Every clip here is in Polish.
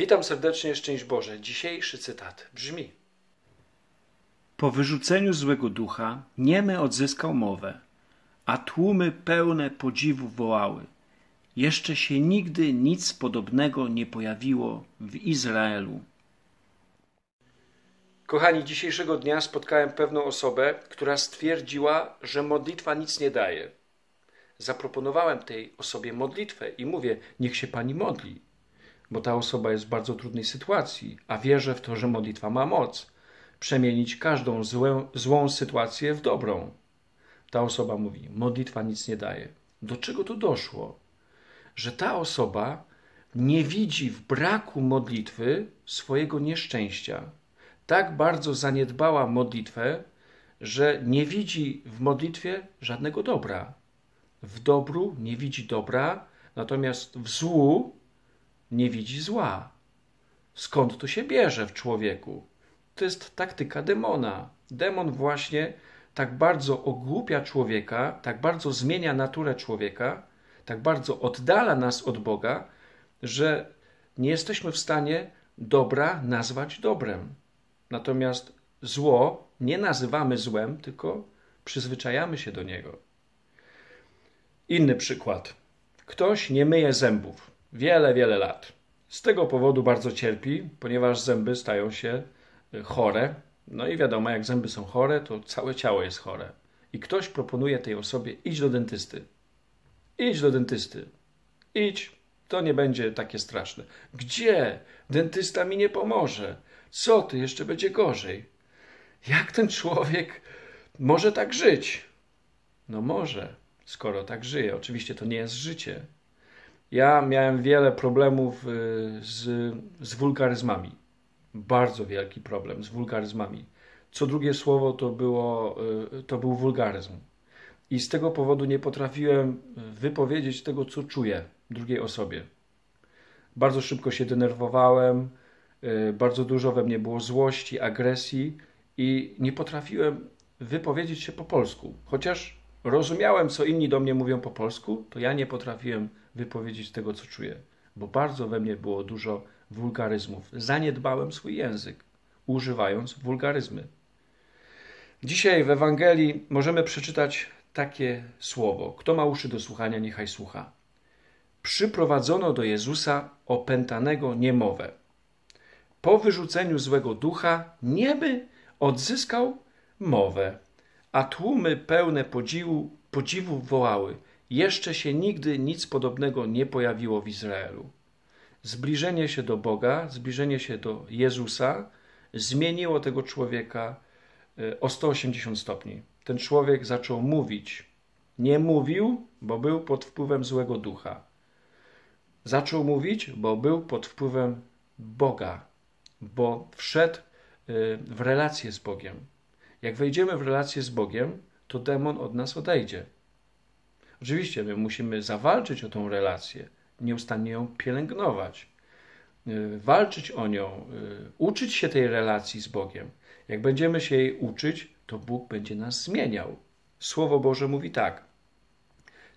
Witam serdecznie, szczęść Boże. Dzisiejszy cytat brzmi: Po wyrzuceniu złego ducha niemy odzyskał mowę, a tłumy pełne podziwu wołały. Jeszcze się nigdy nic podobnego nie pojawiło w Izraelu. Kochani, dzisiejszego dnia spotkałem pewną osobę, która stwierdziła, że modlitwa nic nie daje. Zaproponowałem tej osobie modlitwę i mówię: Niech się pani modli, bo ta osoba jest w bardzo trudnej sytuacji, a wierzę w to, że modlitwa ma moc przemienić każdą złą, sytuację w dobrą. Ta osoba mówi: Modlitwa nic nie daje. Do czego to doszło? Że ta osoba nie widzi w braku modlitwy swojego nieszczęścia. Tak bardzo zaniedbała modlitwę, że nie widzi w modlitwie żadnego dobra. W dobru nie widzi dobra, natomiast w złu nie widzi zła. Skąd to się bierze w człowieku? To jest taktyka demona. Demon właśnie tak bardzo ogłupia człowieka, tak bardzo zmienia naturę człowieka, tak bardzo oddala nas od Boga, że nie jesteśmy w stanie dobra nazwać dobrem. Natomiast zło nie nazywamy złem, tylko przyzwyczajamy się do niego. Inny przykład. Ktoś nie myje zębów wiele, wiele lat. Z tego powodu bardzo cierpi, ponieważ zęby stają się y, chore. No i wiadomo, jak zęby są chore, to całe ciało jest chore. I ktoś proponuje tej osobie: idź do dentysty. Idź do dentysty. Idź, to nie będzie takie straszne. Gdzie? Dentysta mi nie pomoże. Co ty, jeszcze będzie gorzej. Jak ten człowiek może tak żyć? No może, skoro tak żyje. Oczywiście to nie jest życie. Ja miałem wiele problemów y, z, z wulgaryzmami. Bardzo wielki problem z wulgaryzmami. Co drugie słowo to, było, y, to był wulgaryzm. I z tego powodu nie potrafiłem wypowiedzieć tego, co czuję drugiej osobie. Bardzo szybko się denerwowałem, y, bardzo dużo we mnie było złości, agresji i nie potrafiłem wypowiedzieć się po polsku. Chociaż rozumiałem, co inni do mnie mówią po polsku, to ja nie potrafiłem wypowiedzieć tego, co czuję, bo bardzo we mnie było dużo wulgaryzmów. Zaniedbałem swój język, używając wulgaryzmy. Dzisiaj w Ewangelii możemy przeczytać takie słowo. Kto ma uszy do słuchania, niechaj słucha. Przyprowadzono do Jezusa opętanego niemowę. Po wyrzuceniu złego ducha nieby odzyskał mowę, a tłumy pełne podziwu, podziwu wołały – jeszcze się nigdy nic podobnego nie pojawiło w Izraelu. Zbliżenie się do Boga, zbliżenie się do Jezusa zmieniło tego człowieka e, o 180 stopni. Ten człowiek zaczął mówić. Nie mówił, bo był pod wpływem złego ducha. Zaczął mówić, bo był pod wpływem Boga, bo wszedł e, w relację z Bogiem. Jak wejdziemy w relację z Bogiem, to demon od nas odejdzie. Oczywiście my musimy zawalczyć o tą relację, nieustannie ją pielęgnować, y, walczyć o nią, y, uczyć się tej relacji z Bogiem. Jak będziemy się jej uczyć, to Bóg będzie nas zmieniał. Słowo Boże mówi tak.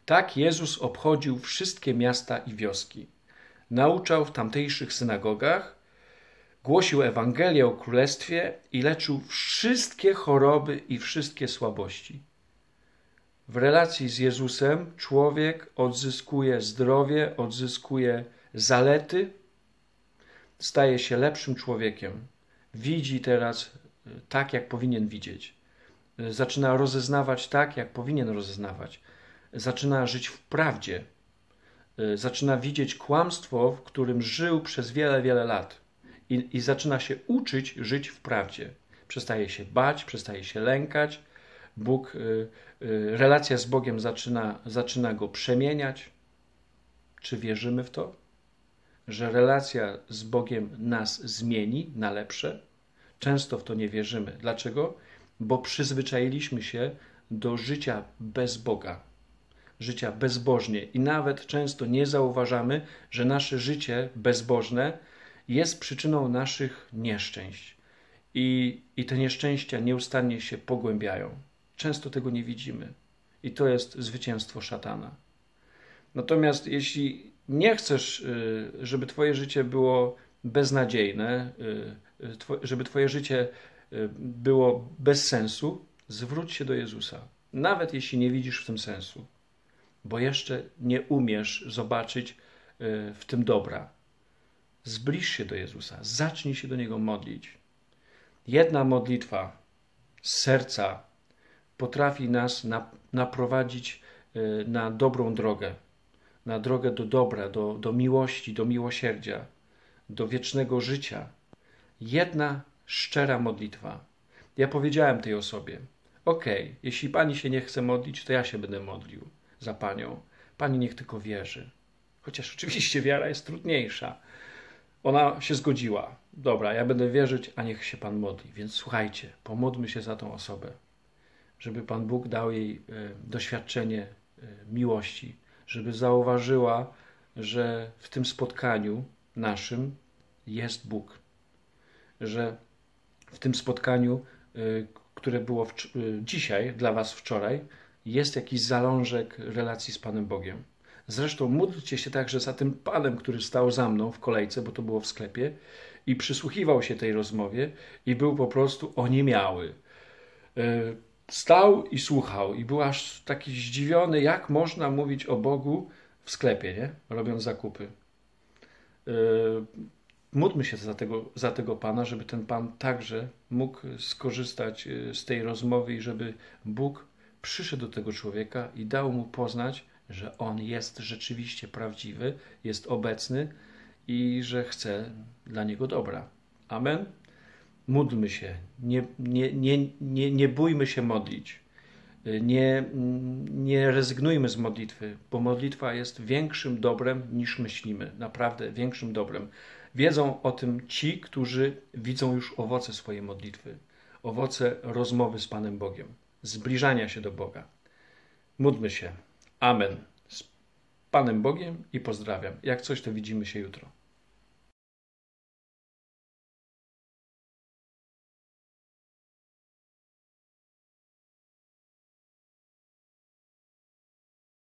Tak Jezus obchodził wszystkie miasta i wioski. Nauczał w tamtejszych synagogach, głosił Ewangelię o Królestwie i leczył wszystkie choroby i wszystkie słabości. W relacji z Jezusem człowiek odzyskuje zdrowie, odzyskuje zalety, staje się lepszym człowiekiem. Widzi teraz e, tak, jak powinien widzieć. E, zaczyna rozeznawać tak, jak powinien rozeznawać. Zaczyna żyć w prawdzie. E, zaczyna widzieć kłamstwo, w którym żył przez wiele, wiele lat. I, i zaczyna się uczyć żyć w prawdzie. Przestaje się bać, przestaje się lękać Bóg, y, y, relacja z Bogiem zaczyna, zaczyna go przemieniać. Czy wierzymy w to? Że relacja z Bogiem nas zmieni na lepsze? Często w to nie wierzymy. Dlaczego? Bo przyzwyczailiśmy się do życia bez Boga, życia bezbożnie i nawet często nie zauważamy, że nasze życie bezbożne jest przyczyną naszych nieszczęść. I, i te nieszczęścia nieustannie się pogłębiają. Często tego nie widzimy. I to jest zwycięstwo szatana. Natomiast jeśli nie chcesz, y, żeby Twoje życie było beznadziejne, żeby Twoje życie było bez sensu, zwróć się do Jezusa. Nawet jeśli nie widzisz w tym sensu, bo jeszcze nie umiesz zobaczyć w tym dobra. Zbliż się do Jezusa, zacznij się do Niego modlić. Jedna modlitwa z serca potrafi nas naprowadzić na dobrą drogę na drogę do dobra, do, do miłości, do miłosierdzia, do wiecznego życia. Jedna szczera modlitwa. Ja powiedziałem tej osobie: OK, jeśli pani się nie chce modlić, to ja się będę modlił za panią. Pani niech tylko wierzy. Chociaż oczywiście wiara jest trudniejsza. Ona się zgodziła. Dobra, ja będę wierzyć, a niech się pan modli. Więc słuchajcie, pomódlmy się za tą osobę, żeby Pan Bóg dał jej e, doświadczenie e, miłości, żeby zauważyła, że w tym spotkaniu naszym jest Bóg. Że w tym spotkaniu, y, które było dzisiaj dla Was wczoraj, jest jakiś zalążek relacji z Panem Bogiem. Zresztą módlcie się także za tym panem, który stał za mną w kolejce, bo to było w sklepie, i przysłuchiwał się tej rozmowie i był po prostu oniemiały. Stał i słuchał i był aż taki zdziwiony, jak można mówić o Bogu w sklepie, nie? robiąc zakupy. Yy, módlmy się za tego, za tego Pana, żeby ten Pan także mógł skorzystać yy, z tej rozmowy i żeby Bóg przyszedł do tego człowieka i dał mu poznać, że On jest rzeczywiście prawdziwy, jest obecny i że chce dla niego dobra. Amen módlmy się, nie, nie, nie, nie, nie bójmy się modlić, nie, nie rezygnujmy z modlitwy, bo modlitwa jest większym dobrem niż myślimy, naprawdę większym dobrem. Wiedzą o tym ci, którzy widzą już owoce swojej modlitwy, owoce rozmowy z Panem Bogiem, zbliżania się do Boga. Módlmy się. Amen. Z Panem Bogiem i pozdrawiam. Jak coś, to widzimy się jutro.